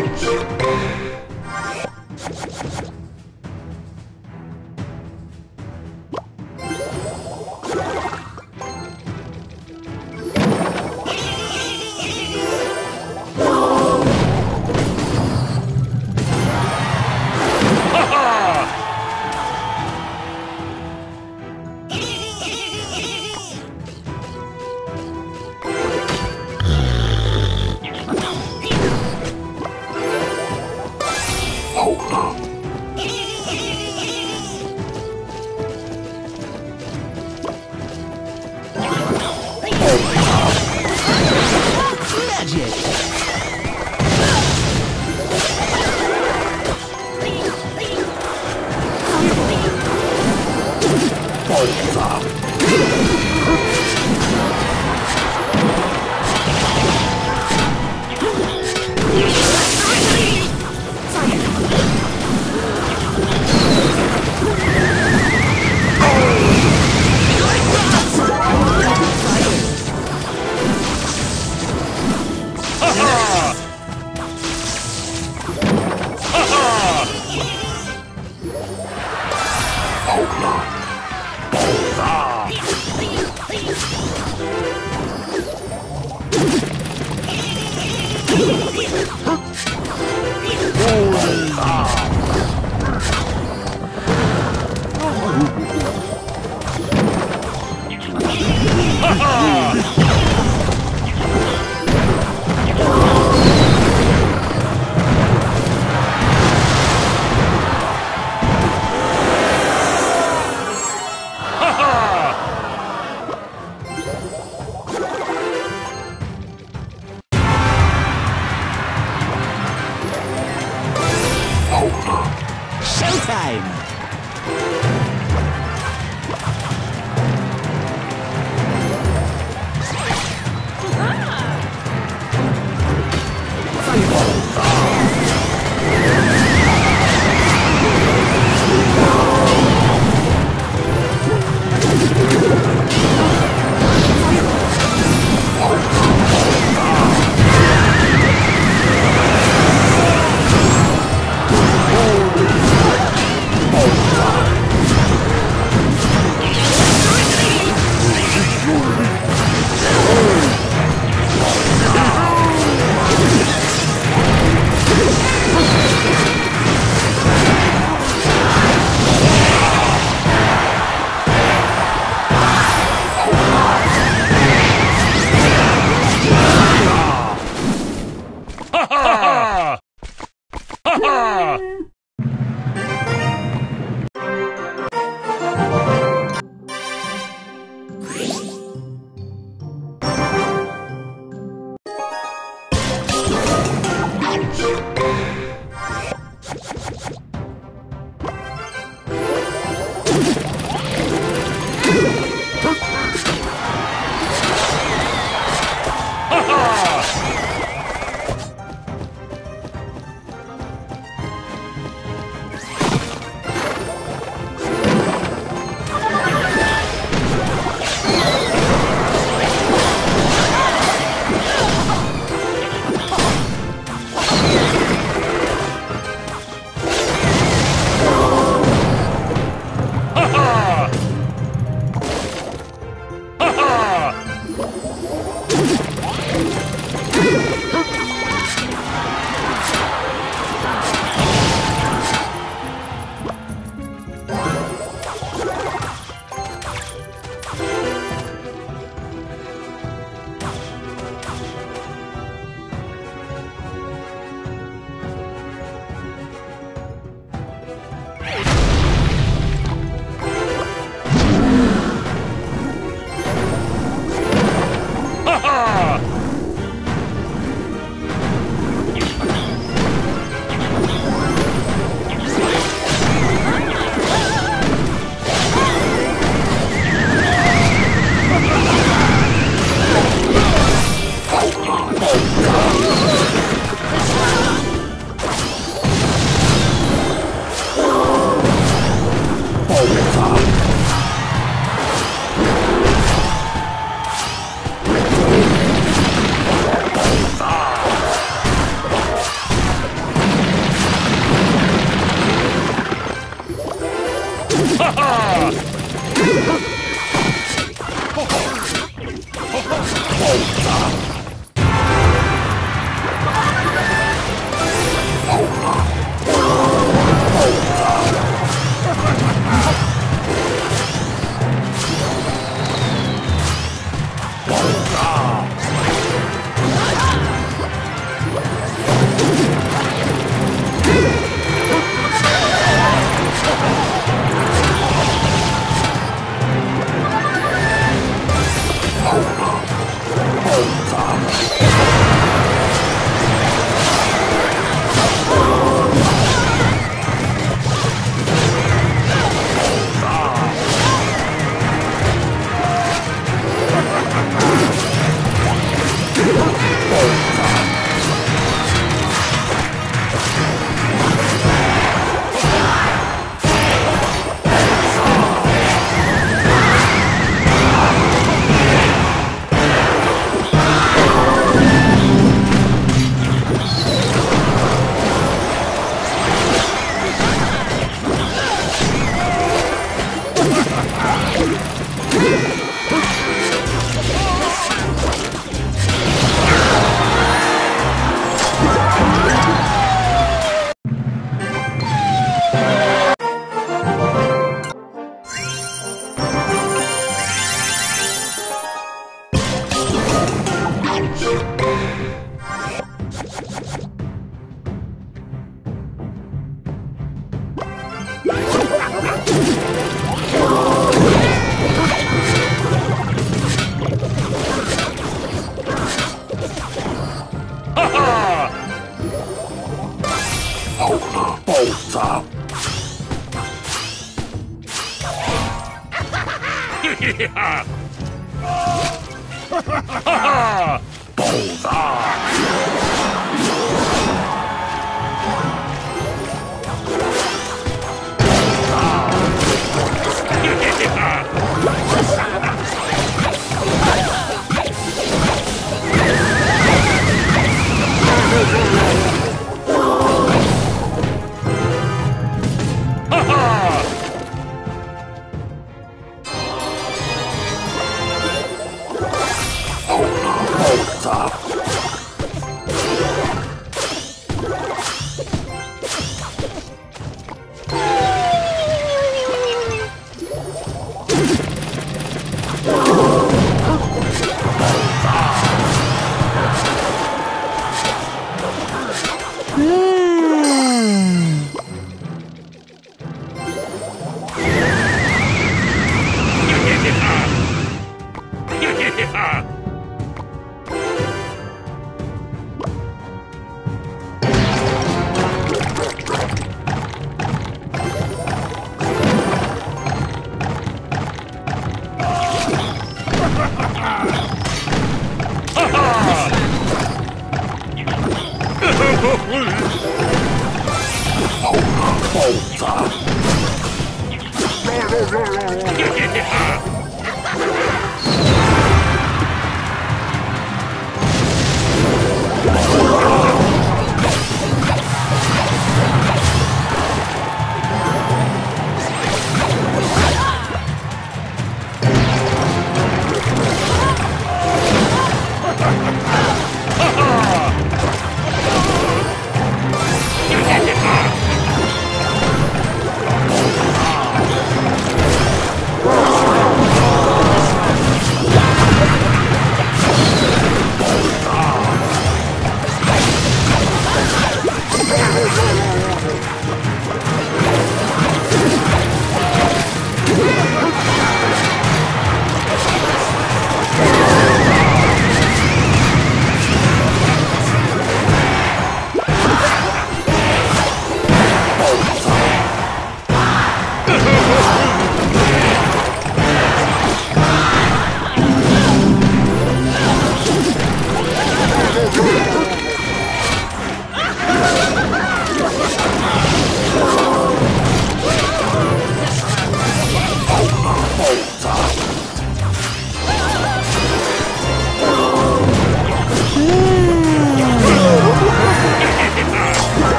Showtime!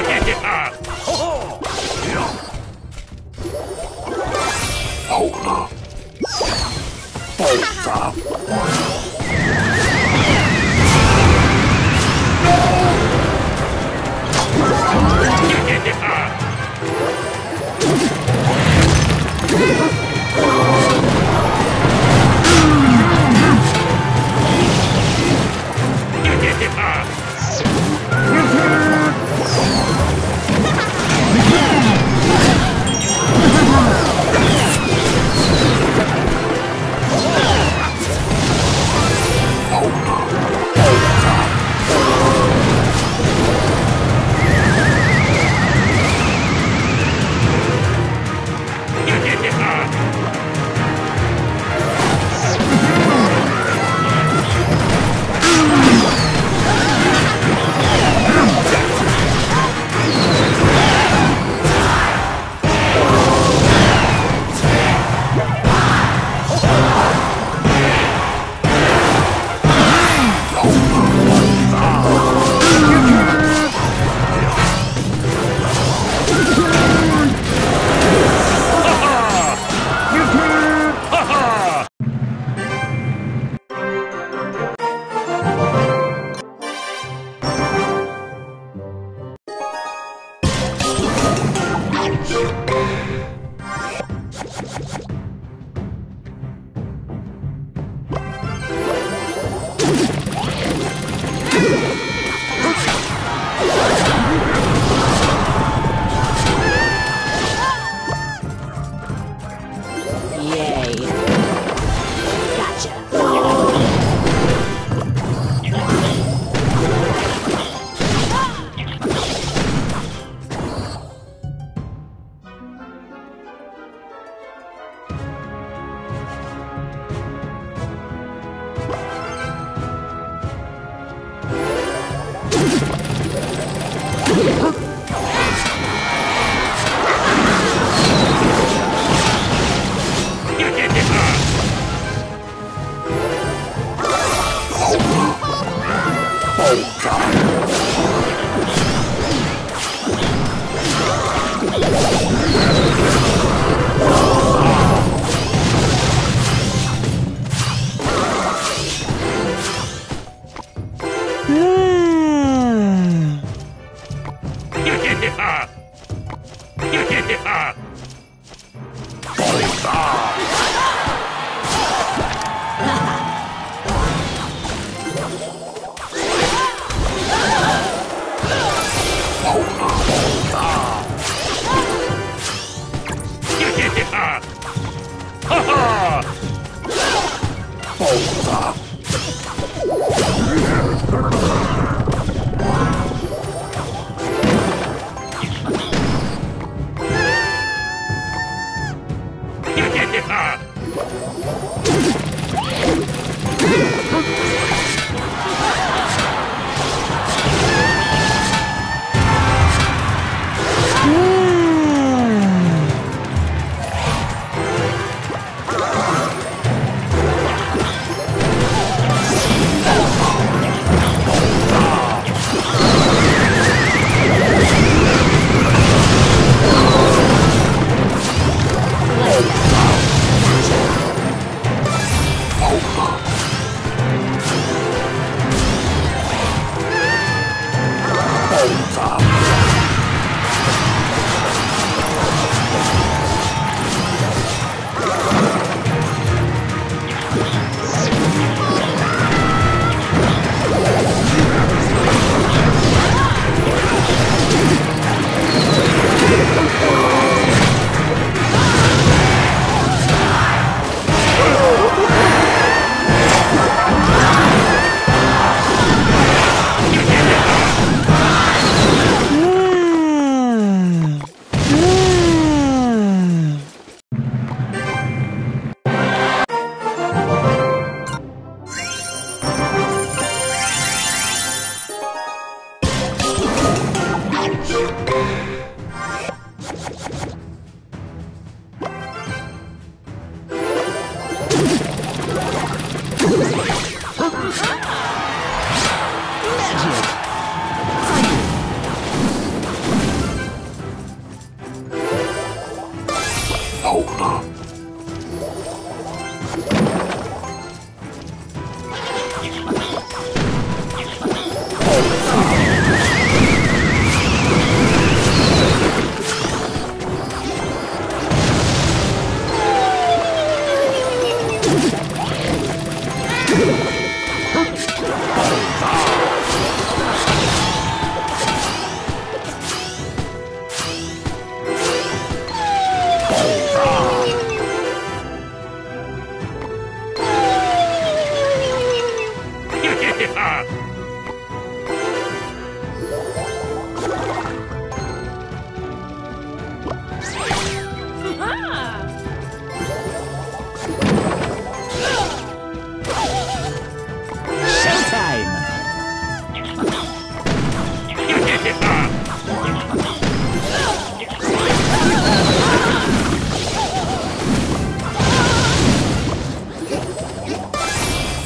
Hold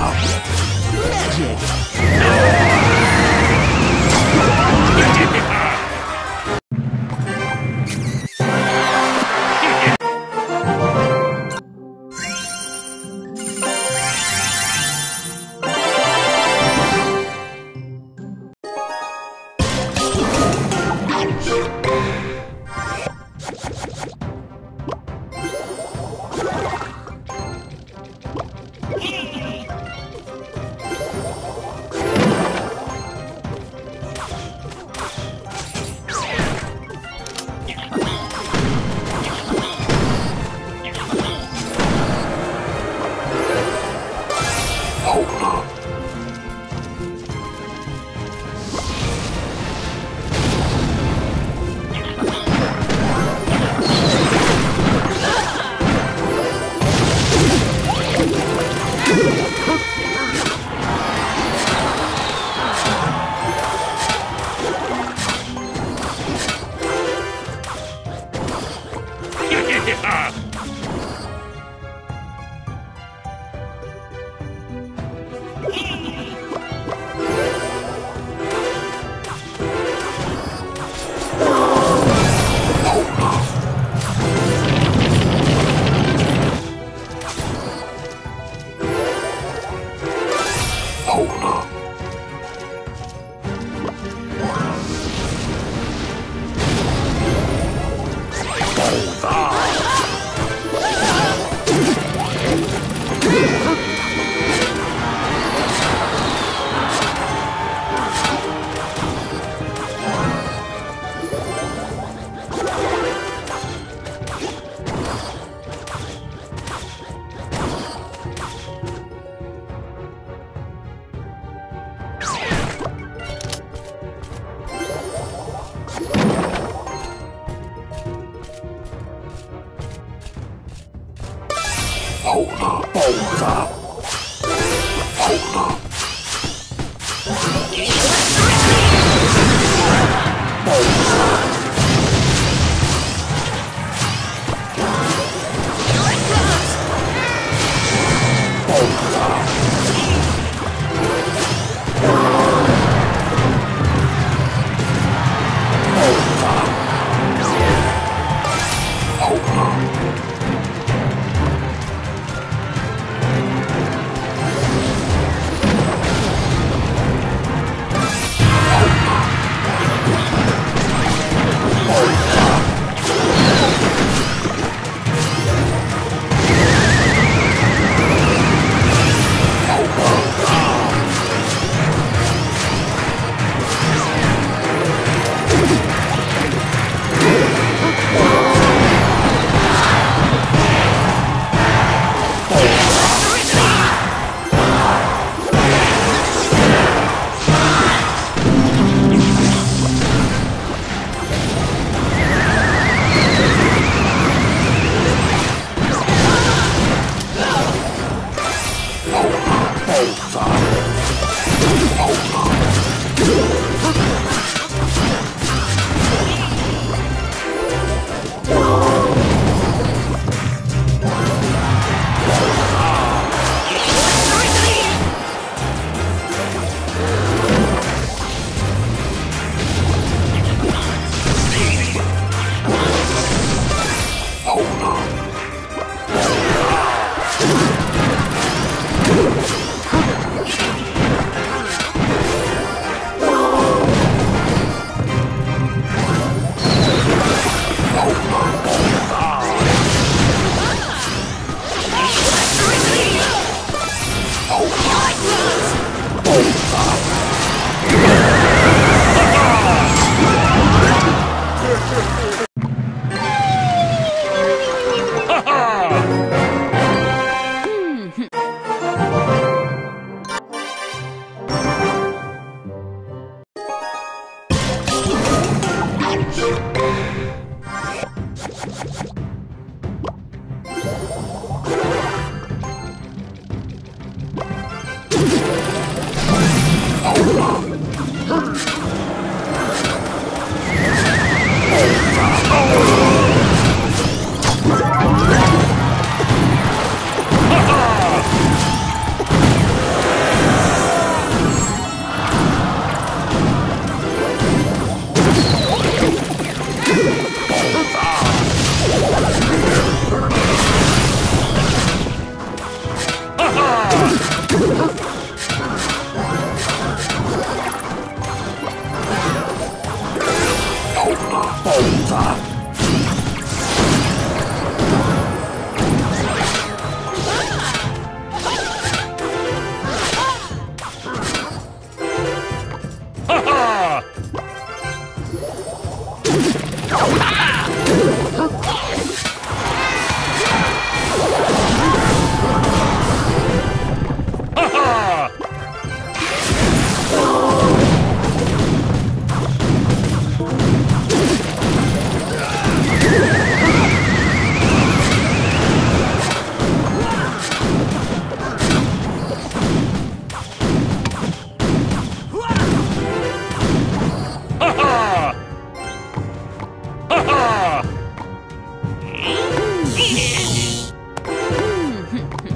Magic! 爆炸 Hold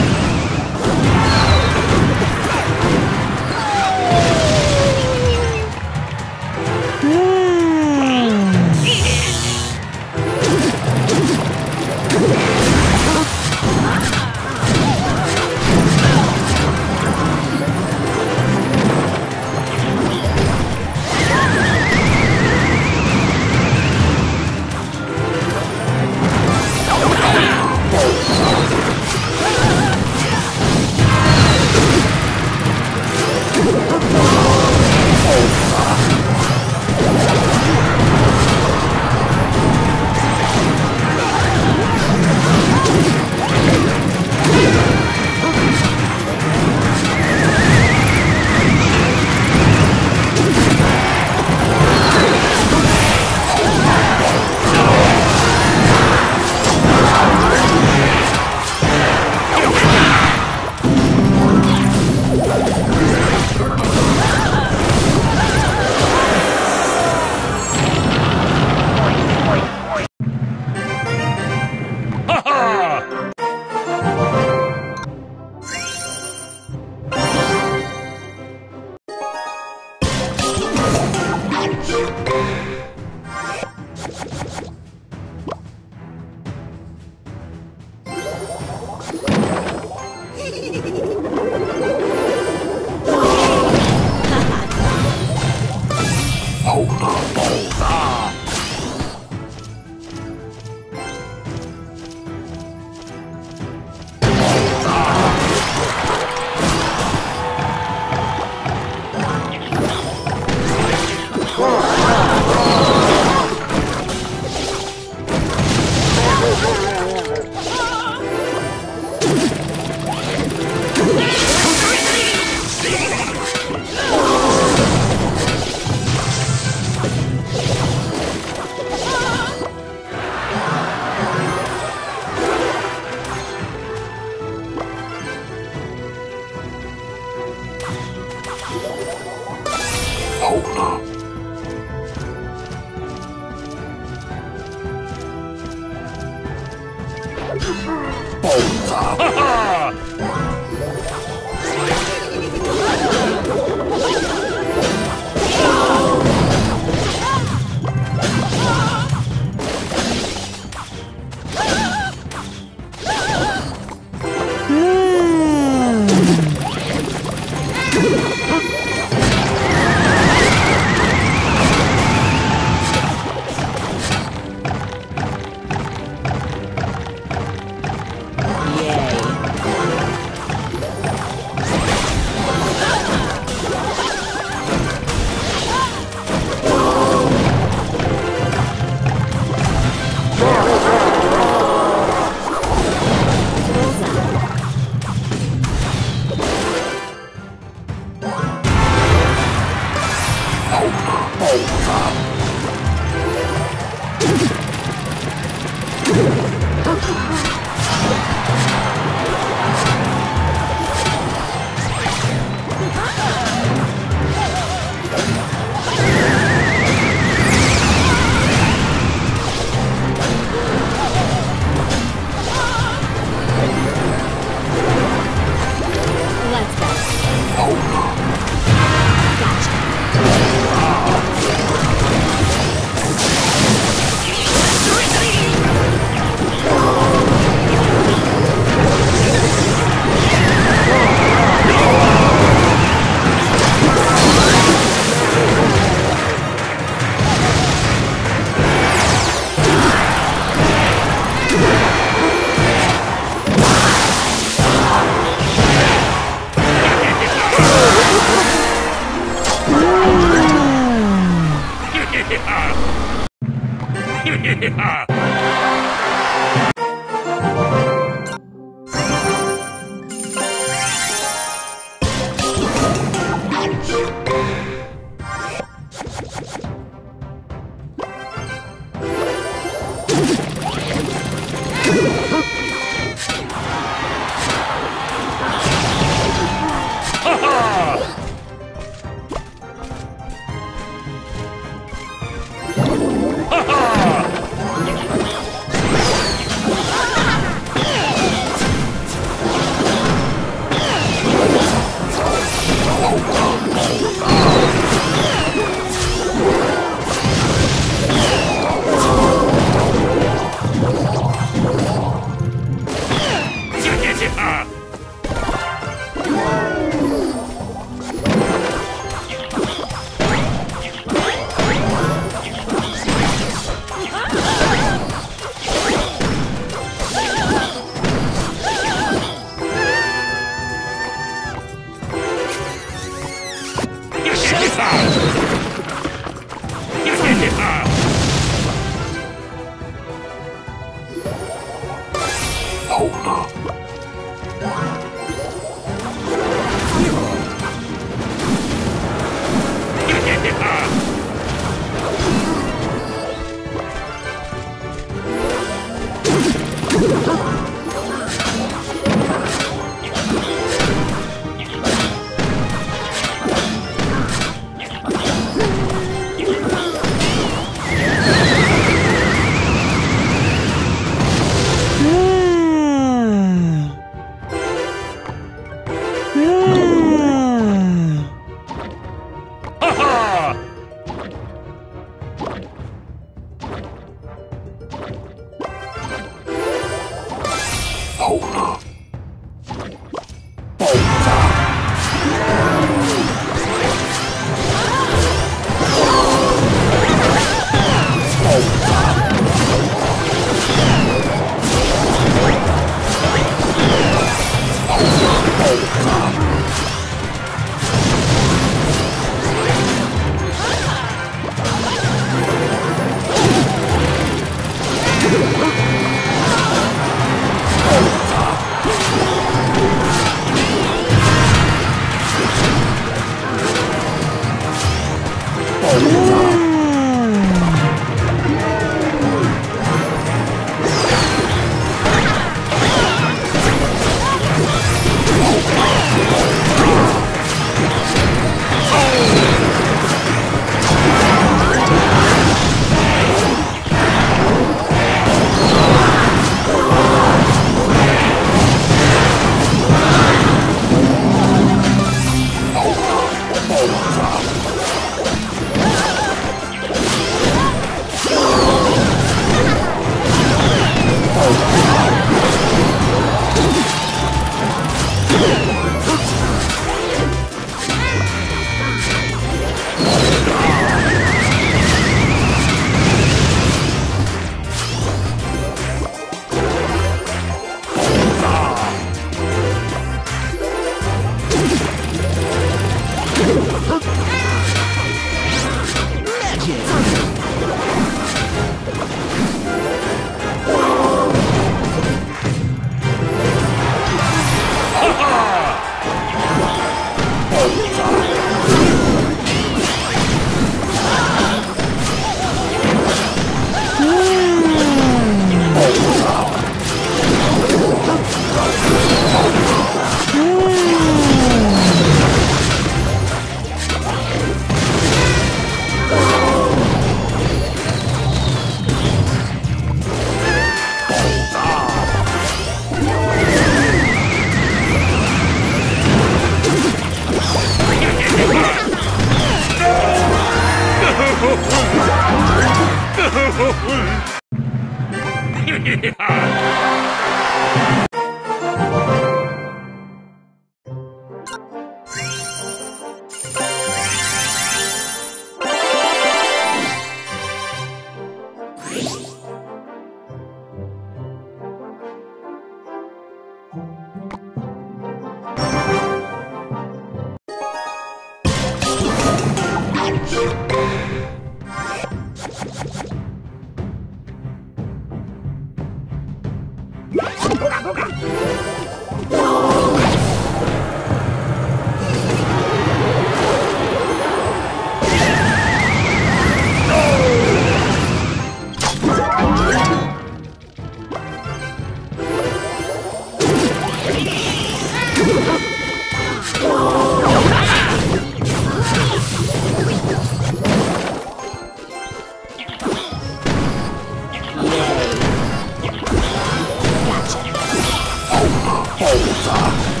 Let's